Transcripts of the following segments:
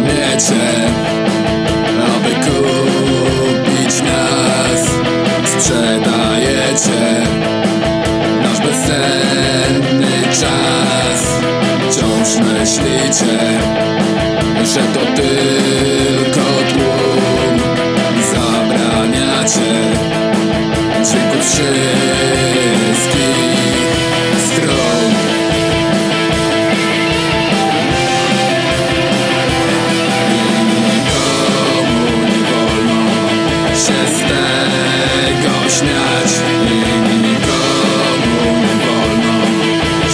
kłamiecie Aby kupić nas. Sprzedajecie Nasz bezsenny czas. Wciąż myślicie Że to tylko śmiać. Nikomu nie wolno.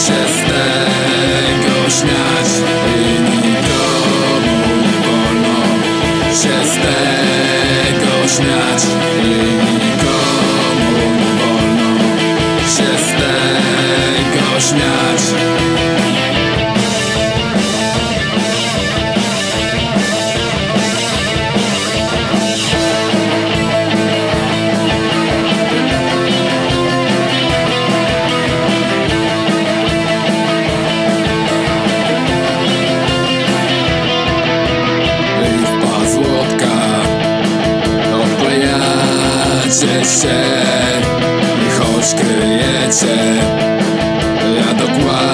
Się z tego śmiać. Nikomu nie wolno się z tego śmiać nikomu nie wolno. Się z tego śmiać. Się choć kryjecie Ja dokładnie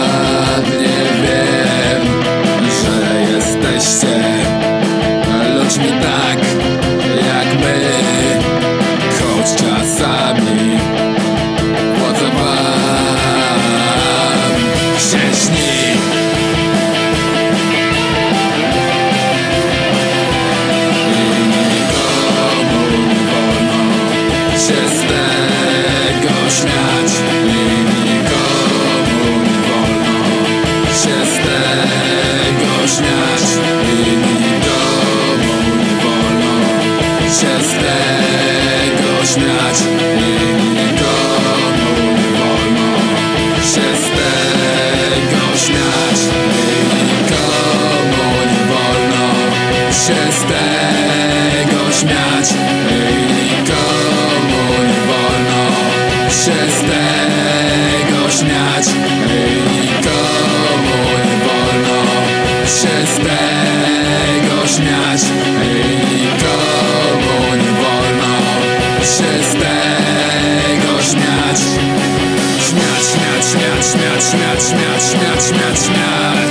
tego śmiać. Nikomu nie wolno się z tego śmiać. Nikomu nie wolno się z tego śmiać śmiać, śmiać, śmiać, śmiać, śmiać Śmiać,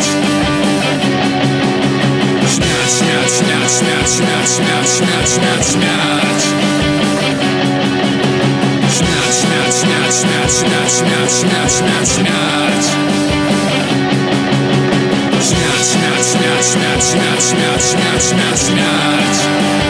śmiać, śmiać, śmiać, śmiać, śmiać, śmiać, śmiać Śmiać, śmiać, śmiać, śmiać, śmiać, śmiać, śmiać, śmiać, śmiać Śmiać, śmiać, śmiać, śmiać, śmiać, śmiać, śmiać,